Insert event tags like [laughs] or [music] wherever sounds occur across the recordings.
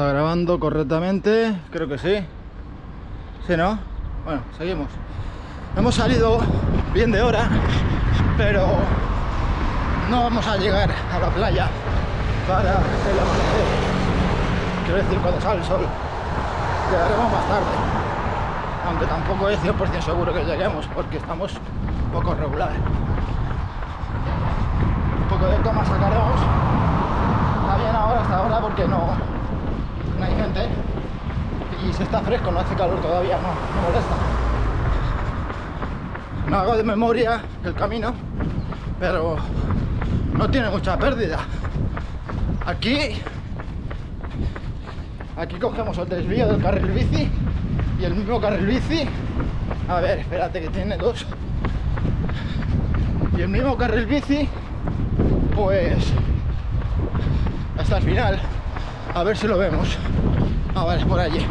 está grabando correctamente, creo que sí. Sí, ¿no? Bueno, seguimos. Hemos salido bien de hora, pero no vamos a llegar a la playa para el amanecer. Quiero decir, cuando sale el sol. Llegaremos más tarde. Aunque tampoco es 100% seguro que lleguemos, porque estamos un poco regular. Un poco de toma sacaremos. Está bien ahora, hasta ahora, porque no, Y si está fresco, no hace calor todavía, no, no molesta. No hago de memoria el camino, pero no tiene mucha pérdida. Aquí, aquí cogemos el desvío del carril bici y el mismo carril bici. A ver, espérate que tiene dos. Y el mismo carril bici, pues hasta el final. A ver si lo vemos. Ah, vale, por allí.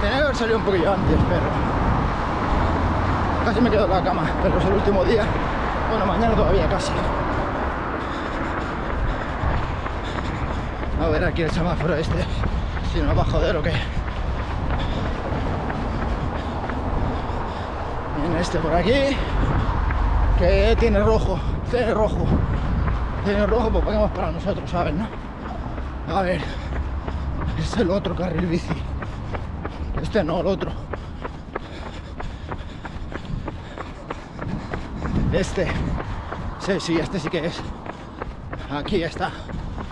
Tenía que haber salido un poquillo antes, pero casi me quedo en la cama, pero es el último día. Bueno, mañana todavía casi. A ver aquí el semáforo este, si no va a joder o qué. Viene este por aquí, que tiene rojo, tiene rojo. Tiene rojo, pues pagamos para nosotros, ¿sabes, no? A ver, es el otro carril bici. Este no, el otro. Este. Sí, sí, este sí que es. Aquí está.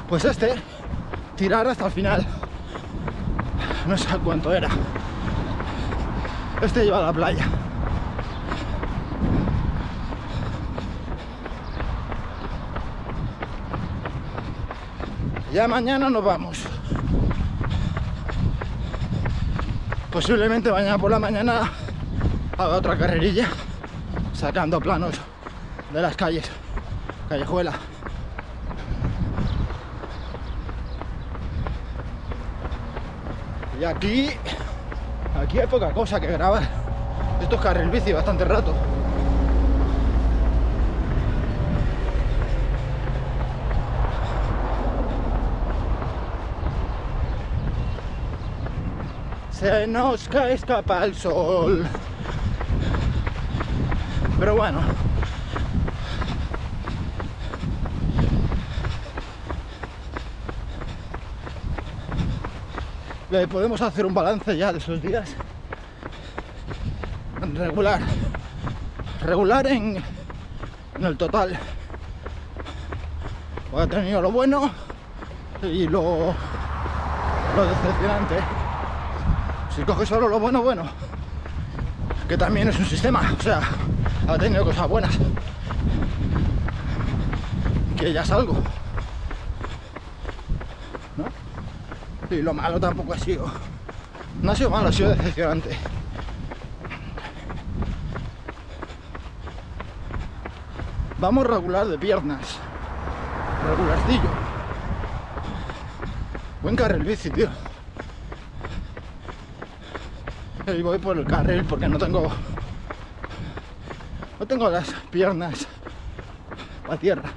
Pues este, tirar hasta el final. No sé cuánto era. Este lleva a la playa. Ya mañana nos vamos. Posiblemente mañana por la mañana haga otra carrerilla sacando planos de las calles, callejuela. Y aquí, aquí hay poca cosa que grabar. Esto es carril bici bastante rato. Se nos cae escapa el sol. Pero bueno. Podemos hacer un balance ya de esos días. Regular. Regular en, en el total. Ha tenido lo bueno y lo, lo decepcionante. Si coges solo lo bueno, bueno, que también es un sistema, o sea, ha tenido cosas buenas, que ya es algo, ¿no? Y lo malo tampoco ha sido, no ha sido malo, ha sido decepcionante. Vamos regular de piernas, regularcillo. Buen carril bici, tío. [laughs] y voy por el carril porque no tengo no tengo las piernas a tierra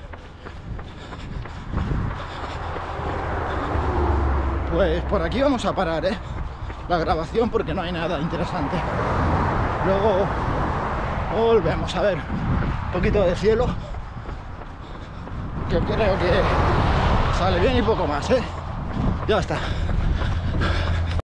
pues por aquí vamos a parar ¿eh? la grabación porque no hay nada interesante luego volvemos a ver un poquito de cielo que creo que sale bien y poco más ¿eh? ya está